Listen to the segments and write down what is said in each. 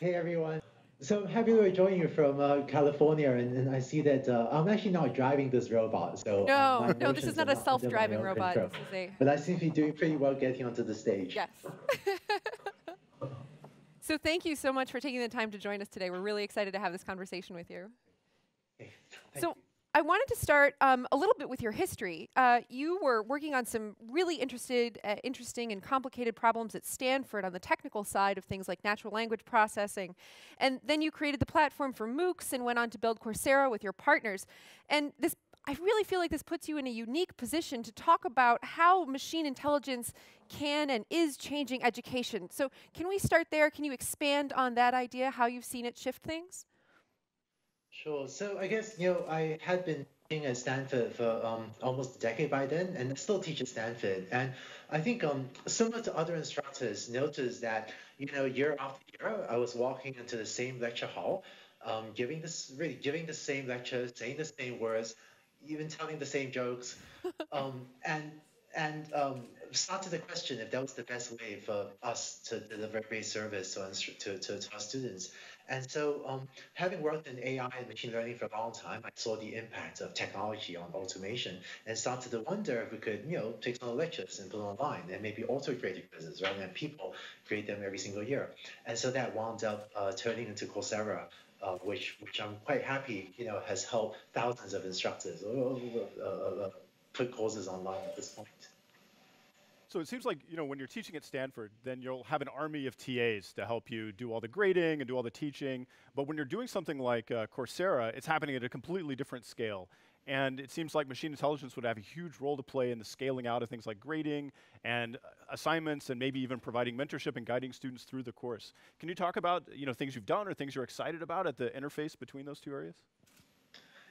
Hey everyone. So I'm happy to join you from uh, California, and, and, I see that uh, I'm actually not driving this robot. So no, no, this is not a self-driving robot. A... But I seem to be doing pretty well getting onto the stage. Yes. so thank you so much for taking the time to join us today. We're really excited to have this conversation with you. Hey, so. You. I wanted to start um, a little bit with your history. Uh, you were working on some really interested, uh, interesting and complicated problems at Stanford on the technical side of things like natural language processing. And then you created the platform for MOOCs and went on to build Coursera with your partners. And this, I really feel like this puts you in a unique position to talk about how machine intelligence can and is changing education. So can we start there? Can you expand on that idea, how you've seen it shift things? Sure. So I guess, you know, I had been teaching at Stanford for um, almost a decade by then, and I still teach at Stanford. And I think um, similar to other instructors, noticed that, you know, year after year, I was walking into the same lecture hall, um, giving this really giving the same lecture, saying the same words, even telling the same jokes, um, and and um, started the question if that was the best way for us to deliver great service to, to, to, to our students. And so, um, having worked in AI and machine learning for a long time, I saw the impact of technology on automation and started to wonder if we could, you know, take some lectures and put them online and maybe auto create quizzes rather than people create them every single year. And so that wound up uh, turning into Coursera, uh, which which I'm quite happy, you know, has helped thousands of instructors uh, uh, uh put courses online at this point. So it seems like you know when you're teaching at Stanford, then you'll have an army of TAs to help you do all the grading and do all the teaching. But when you're doing something like uh, Coursera, it's happening at a completely different scale. And it seems like machine intelligence would have a huge role to play in the scaling out of things like grading and uh, assignments and maybe even providing mentorship and guiding students through the course. Can you talk about you know, things you've done or things you're excited about at the interface between those two areas?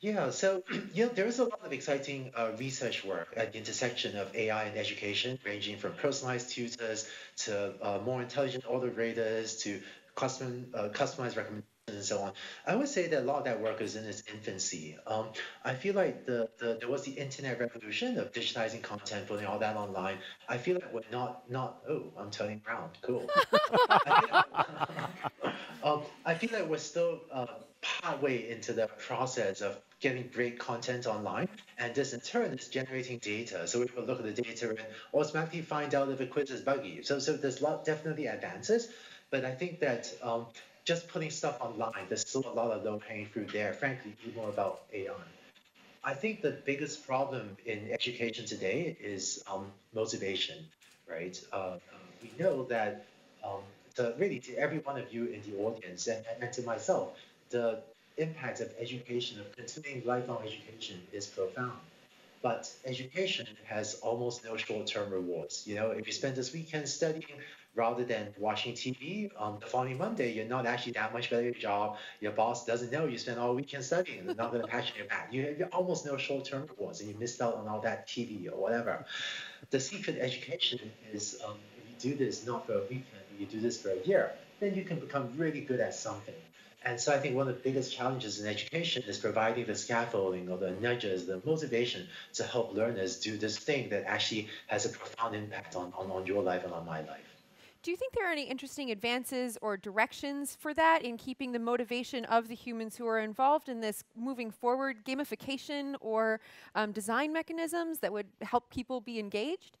Yeah, so you know, there is a lot of exciting uh, research work at the intersection of AI and education, ranging from personalized tutors to uh, more intelligent auto graders to custom uh, customized recommendations and so on. I would say that a lot of that work is in its infancy. Um, I feel like the, the there was the internet revolution of digitizing content, putting all that online. I feel like we're not not oh, I'm turning around. Cool. um, I feel like we're still uh, partway into the process of getting great content online. And this in turn is generating data. So we will look at the data and automatically find out if a quiz is buggy. So, so there's lot, definitely advances. But I think that um, just putting stuff online, there's still a lot of low hanging fruit there. Frankly, more about AI. I think the biggest problem in education today is um, motivation, right? Uh, we know that um, to really to every one of you in the audience and, and to myself, the impact of education, of continuing lifelong education, is profound. But education has almost no short-term rewards. You know, if you spend this weekend studying rather than watching TV on the following Monday, you're not actually that much better at your job. Your boss doesn't know you spent all weekend studying. They're not going to patch your back. You have almost no short-term rewards, and you missed out on all that TV or whatever. The secret education is um, if you do this not for a weekend, you do this for a year, then you can become really good at something. And so I think one of the biggest challenges in education is providing the scaffolding or the nudges, the motivation to help learners do this thing that actually has a profound impact on, on, on your life and on my life. Do you think there are any interesting advances or directions for that in keeping the motivation of the humans who are involved in this moving forward, gamification or um, design mechanisms that would help people be engaged?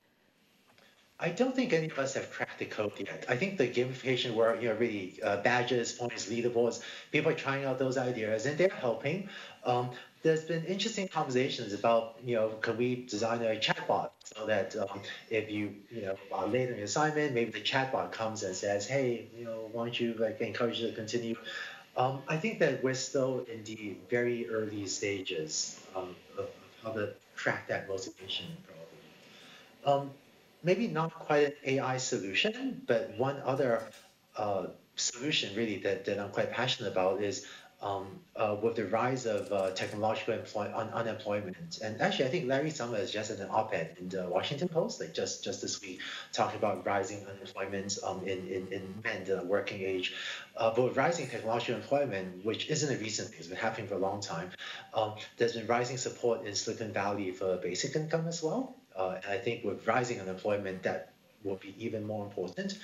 I don't think any of us have cracked the code yet. I think the gamification work, you know, really uh, badges, points, leaderboards, people are trying out those ideas and they're helping. Um, there's been interesting conversations about, you know, can we design a chatbot so that um, if you, you know, are late on your assignment, maybe the chatbot comes and says, hey, you know, why don't you like encourage you to continue? Um, I think that we're still in the very early stages um, of, of how to crack that motivation problem. Maybe not quite an AI solution, but one other uh, solution really that, that I'm quite passionate about is um, uh, with the rise of uh, technological employ- un- unemployment. And actually, I think Larry Summers just had an op-ed in the Washington Post, like just, just this week, talking about rising unemployment um, in, in, in men, the working age. Uh, but rising technological employment, which isn't a recent thing, it's been happening for a long time, um, there's been rising support in Silicon Valley for basic income as well. Uh, and I think with rising unemployment, that will be even more important.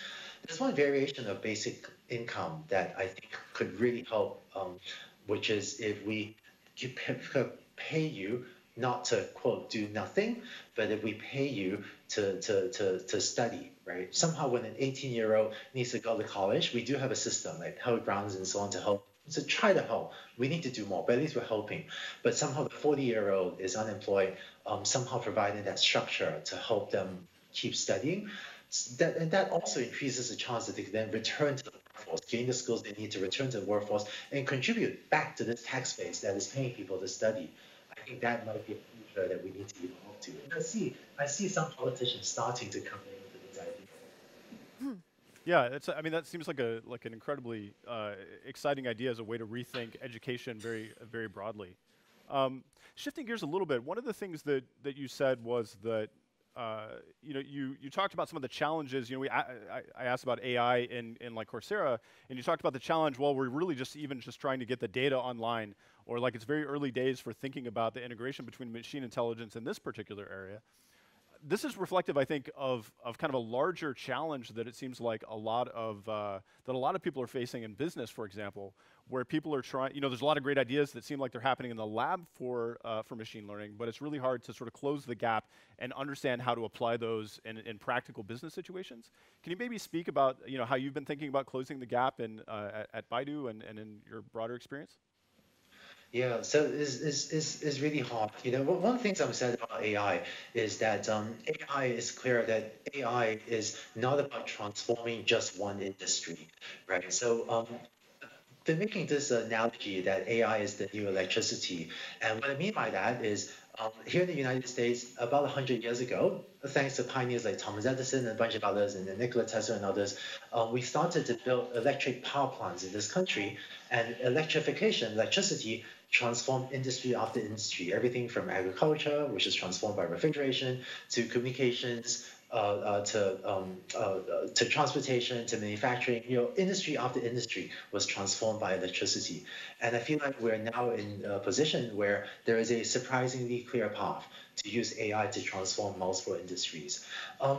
there's one variation of basic income that I think could really help, um, which is if we pay you not to quote do nothing, but if we pay you to to to, to study, right? Somehow when an 18 year old needs to go to college, we do have a system like Pell Grants and so on to help to try to help. We need to do more, but at least we're helping. But somehow the 40 year old is unemployed, um, somehow providing that structure to help them keep studying. That, and that also increases the chance that they can then return to the workforce, gain the skills they need to return to the workforce, and contribute back to this tax base that is paying people to study. I think that might be a future that we need to evolve to. And I see, I see some politicians starting to come in with this idea. Hmm. Yeah, I mean, that seems like a like an incredibly uh, exciting idea as a way to rethink education very, very broadly. Um, shifting gears a little bit, one of the things that, that you said was that uh, you know, you, you talked about some of the challenges. You know, we, I, I, asked about AI in, in like Coursera, and you talked about the challenge. Well, we're really just even just trying to get the data online, or like it's very early days for thinking about the integration between machine intelligence in this particular area this is reflective, I think, of, of kind of a larger challenge that it seems like a lot of uh, that a lot of people are facing in business, for example, where people are trying. You know, there's a lot of great ideas that seem like they're happening in the lab for uh, for machine learning, but it's really hard to sort of close the gap and understand how to apply those in, in practical business situations. Can you maybe speak about you know how you've been thinking about closing the gap in uh, at, at Baidu and, and in your broader experience? Yeah, so it's, it's, it's, it's really hard. You know, one of the things I'm saying about AI is that um, AI is clear that AI is not about transforming just one industry, right? So um, they're making this analogy that AI is the new electricity. And what I mean by that is um, here in the United States, about 100 years ago, thanks to pioneers like Thomas Edison and a bunch of others, and Nikola Tesla and others, um, we started to build electric power plants in this country. And electrification, electricity, transformed industry after industry, everything from agriculture, which is transformed by refrigeration, to communications, uh, uh, to um, uh, uh, to transportation, to manufacturing. You know, industry after industry was transformed by electricity, and I feel like we're now in a position where there is a surprisingly clear path to use AI to transform multiple industries. Um,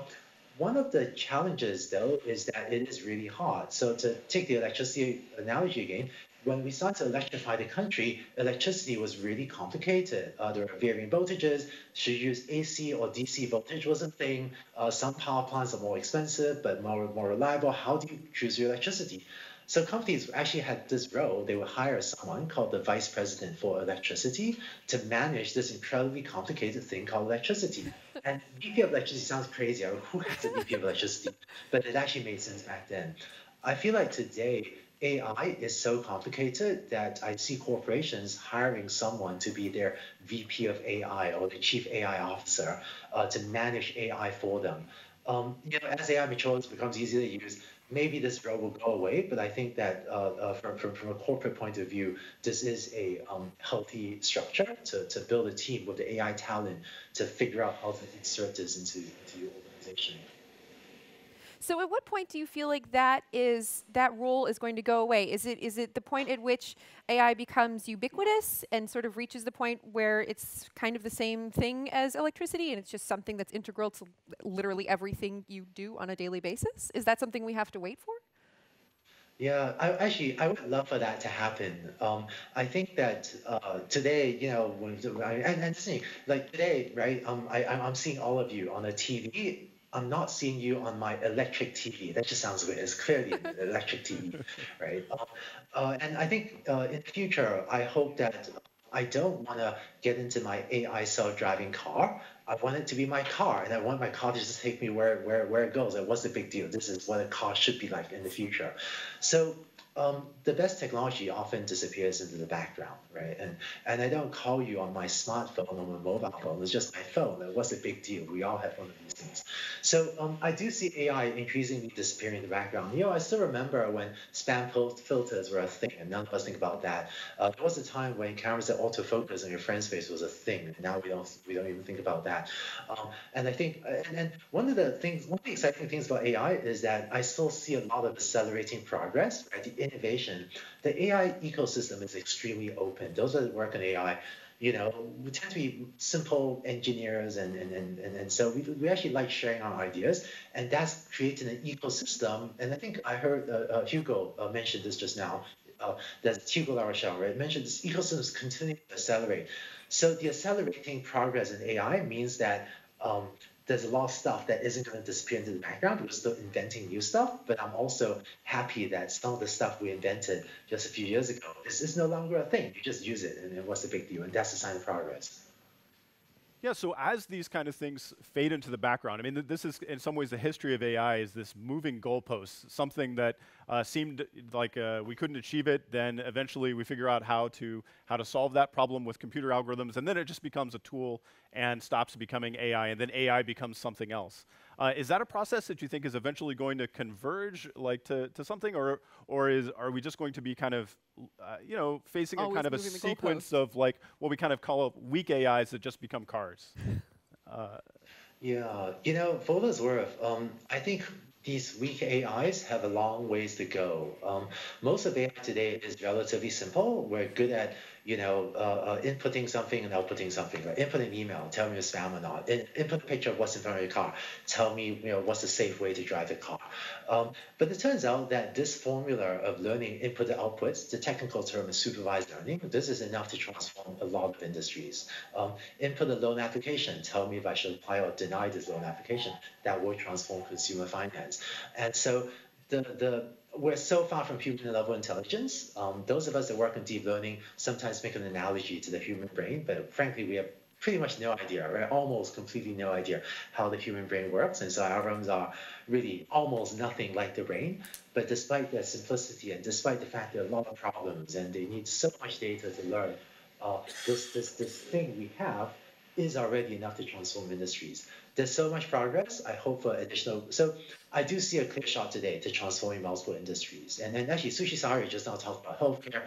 one of the challenges, though, is that it is really hard. So to take the electricity analogy again, when we started to electrify the country, electricity was really complicated. Uh, there were varying voltages. Should you use AC or DC voltage was a thing. Uh, some power plants are more expensive but more, more reliable. How do you choose your electricity? So companies actually had this role. They would hire someone called the vice president for electricity to manage this incredibly complicated thing called electricity. And VP of electricity sounds crazy. Who has a VP of electricity? But it actually made sense back then. I feel like today AI is so complicated that I see corporations hiring someone to be their VP of AI or the chief AI officer uh, to manage AI for them. Um, you know, as AI matures, becomes easier to use, maybe this role will go away, but I think that uh, uh, from, from, from a corporate point of view, this is a um, healthy structure to, to build a team with the AI talent to figure out how to insert this into, into your organization. So at what point do you feel like that is that role is going to go away? Is it is it the point at which AI becomes ubiquitous and sort of reaches the point where it's kind of the same thing as electricity and it's just something that's integral to literally everything you do on a daily basis? Is that something we have to wait for? Yeah, I, actually, I would love for that to happen. Um, I think that uh, today, you know, when, and, and see, like today, right? Um, I, I'm seeing all of you on a TV I'm not seeing you on my electric TV. That just sounds weird. It's clearly an electric TV, right? Uh, uh, and I think uh, in the future, I hope that I don't want to get into my AI self-driving car. I want it to be my car, and I want my car to just take me where where where it goes. Like, what's the big deal? This is what a car should be like in the future. So um, the best technology often disappears into the background, right? And and I don't call you on my smartphone or my mobile phone. It's just my phone. What's the big deal? We all have one of these things. So um, I do see AI increasingly disappearing in the background. You know, I still remember when spam filters were a thing, and none of us think about that. Uh, there was a time when cameras that autofocus on your friend's face was a thing. And now we don't we don't even think about that. Um, and I think and, and one of the things, one of the exciting things about AI is that I still see a lot of accelerating progress. Right? The innovation, the AI ecosystem is extremely open. Those that work in AI, you know, we tend to be simple engineers, and and, and, and, so we, we actually like sharing our ideas, and that's creating an ecosystem. And I think I heard uh, uh, Hugo uh, mention this just now. Uh, that Hugo Larochelle, right, mentioned this ecosystem is continuing to accelerate. So the accelerating progress in AI means that um, there's a lot of stuff that isn't going to disappear into the background. We're still inventing new stuff, but I'm also happy that some of the stuff we invented just a few years ago is, is no longer a thing. You just use it, and what's the big deal? And that's a sign of progress. Yeah, so as these kind of things fade into the background, I mean, th this is in some ways the history of AI is this moving goalpost, something that uh, seemed like uh, we couldn't achieve it. Then eventually we figure out how to how to solve that problem with computer algorithms, and then it just becomes a tool and stops becoming AI, and then AI becomes something else. Uh, is that a process that you think is eventually going to converge, like to, to something, or or is are we just going to be kind of, uh, you know, facing Always a kind of a sequence of like what we kind of call weak AIs that just become cars? uh, yeah, you know, for what it's worth, um, I think these weak AIs have a long ways to go. Um, most of AI today is relatively simple. We're good at you know, uh, uh, inputting something and outputting something, like inputting email, tell me it's spam or not, In, input a picture of what's in front of your car, tell me, you know, what's the safe way to drive the car. Um, but it turns out that this formula of learning input and outputs, the technical term is supervised learning, this is enough to transform a lot of industries. Um, input a loan application, tell me if I should apply or deny this loan application, that will transform consumer finance. And so the, the we're so far from human level intelligence. Um, those of us that work in deep learning sometimes make an analogy to the human brain, but frankly, we have pretty much no idea, right? Almost completely no idea how the human brain works. And so our algorithms are really almost nothing like the brain. But despite their simplicity and despite the fact there are a lot of problems and they need so much data to learn, uh, this, this, this thing we have is already enough to transform industries there's so much progress. I hope for additional. So I do see a clear shot today to transforming multiple industries. And then actually, Suchi Saria just now talked about healthcare.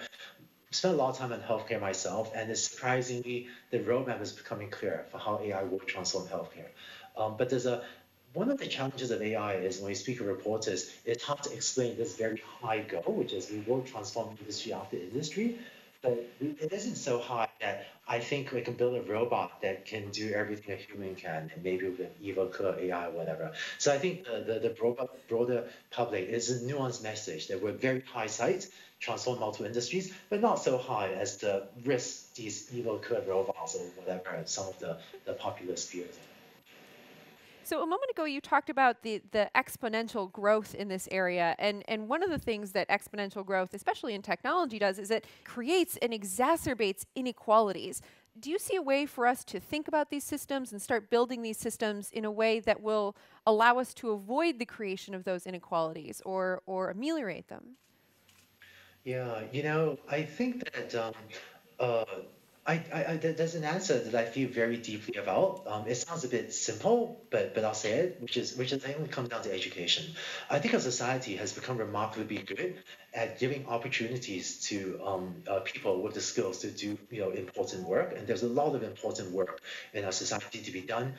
Spent a lot of time in healthcare myself, and it's surprisingly the roadmap is becoming clear for how AI will transform healthcare. Um, but there's a one of the challenges of AI is when we speak to reporters, it's hard to explain this very high goal, which is we will transform industry after industry but it isn't so hard that I think we can build a robot that can do everything a human can, and maybe with evoker AI or whatever. So I think the, the, the broader, broader public is a nuanced message that we're very high sight, transform multiple industries, but not so high as to risk these evoker robots or whatever some of the, the popular fears. So moment ago, you talked about the the exponential growth in this area, and and one of the things that exponential growth, especially in technology, does is it creates and exacerbates inequalities. Do you see a way for us to think about these systems and start building these systems in a way that will allow us to avoid the creation of those inequalities or or ameliorate them? Yeah, you know, I think that um, uh, I, I, there's an answer that I feel very deeply about. Um, it sounds a bit simple, but but I'll say it, which is which is I think comes down to education. I think our society has become remarkably good at giving opportunities to um, uh, people with the skills to do you know important work, and there's a lot of important work in our society to be done,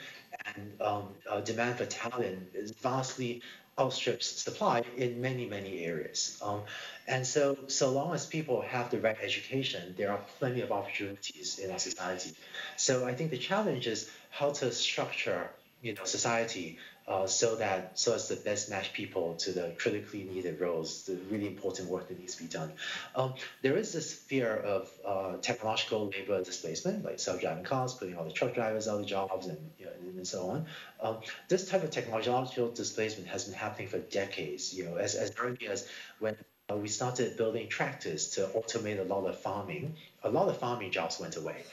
and um, uh, demand for talent is vastly outstrips supply in many, many areas. Um, and so, so long as people have the right education, there are plenty of opportunities in our society. So I think the challenge is how to structure, you know, society uh, so that so as to best match people to the critically needed roles, the really important work that needs to be done. Um, there is this fear of uh, technological labor displacement, like self-driving cars, putting all the truck drivers out of jobs, and, you know, and so on. Um, this type of technological displacement has been happening for decades. You know, as, as early as when uh, we started building tractors to automate a lot of farming, a lot of farming jobs went away,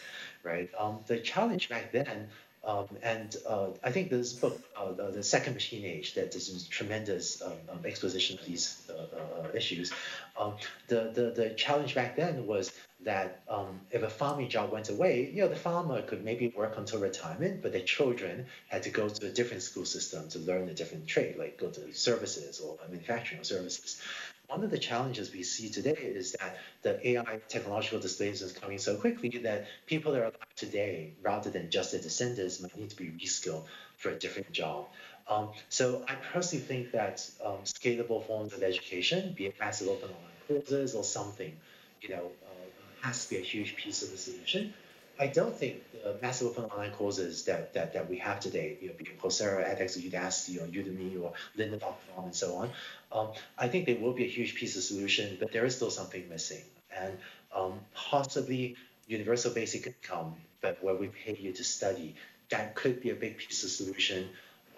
right? Um, the challenge back then um, and uh, I think this book, uh, the, Second Machine Age, that this is tremendous um, um, exposition of these uh, uh issues. Um, the, the the challenge back then was that um, if a farming job went away, you know, the farmer could maybe work until retirement, but their children had to go to a different school system to learn a different trade, like go to services or manufacturing services. One of the challenges we see today is that the AI technological displacement is coming so quickly that people that are alive today, rather than just the descendants, might need to be reskilled for a different job. Um, so I personally think that um, scalable forms of education, be it massive open online courses or something, you know, uh, has to be a huge piece of the solution. I don't think the massive open online courses that, that, that we have today, you know, be it Coursera, edX, Udacity, or Udemy, or Lynda.com, and so on, um, I think they will be a huge piece of solution, but there is still something missing. And um, possibly universal basic income, but where we pay you to study, that could be a big piece of solution.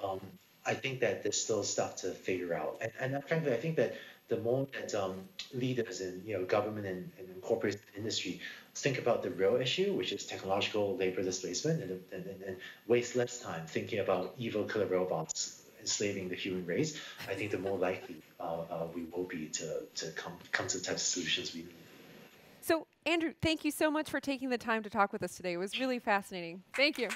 Um, I think that there's still stuff to figure out. And, and frankly, I think that the more that um, leaders in you know government and, and corporate industry think about the real issue, which is technological labor displacement, and, and, and waste less time thinking about evil killer robots enslaving the human race, I think the more likely uh, uh, we will be to, to come, come to the types of solutions we need. So, Andrew, thank you so much for taking the time to talk with us today. It was really fascinating. Thank you.